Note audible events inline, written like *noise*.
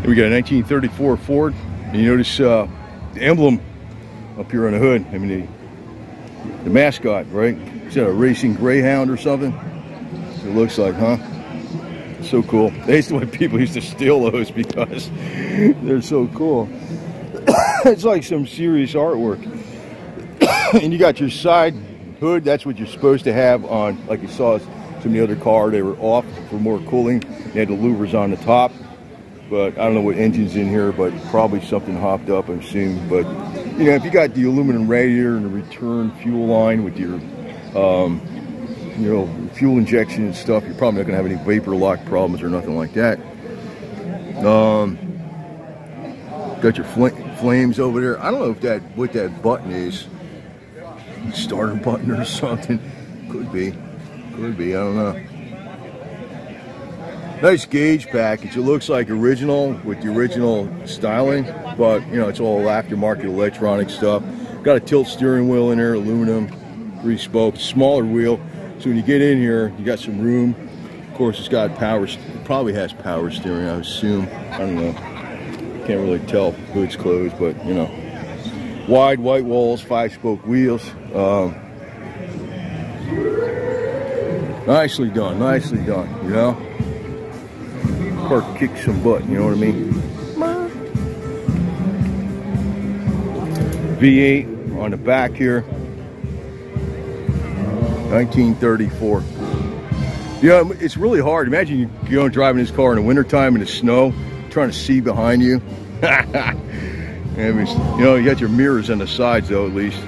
Here we got a 1934 Ford. And you notice uh, the emblem up here on the hood. I mean, the, the mascot, right? Is that a racing greyhound or something? It looks like, huh? So cool. They used to people used to steal those because *laughs* they're so cool. *coughs* it's like some serious artwork. *coughs* and you got your side hood. That's what you're supposed to have on, like you saw some of the other car. They were off for more cooling. They had the louvers on the top. But I don't know what engine's in here, but probably something hopped up, I assume. But, you know, if you got the aluminum radiator and the return fuel line with your, um, you know, fuel injection and stuff, you're probably not going to have any vapor lock problems or nothing like that. Um, got your fl flames over there. I don't know if that what that button is. Starter button or *laughs* something. Could be. Could be. I don't know. Nice gauge package. It looks like original with the original styling, but you know, it's all aftermarket electronic stuff. Got a tilt steering wheel in there, aluminum, three spokes, smaller wheel. So when you get in here, you got some room. Of course, it's got power, it probably has power steering, I assume. I don't know. Can't really tell hood's closed, but you know. Wide white walls, five spoke wheels. Um, nicely done, nicely done, you know car kicks some butt, you know what I mean? V8 on the back here. 1934. Yeah, um, it's really hard. Imagine you going driving this car in the wintertime in the snow, trying to see behind you. *laughs* you know, you got your mirrors on the sides though, at least.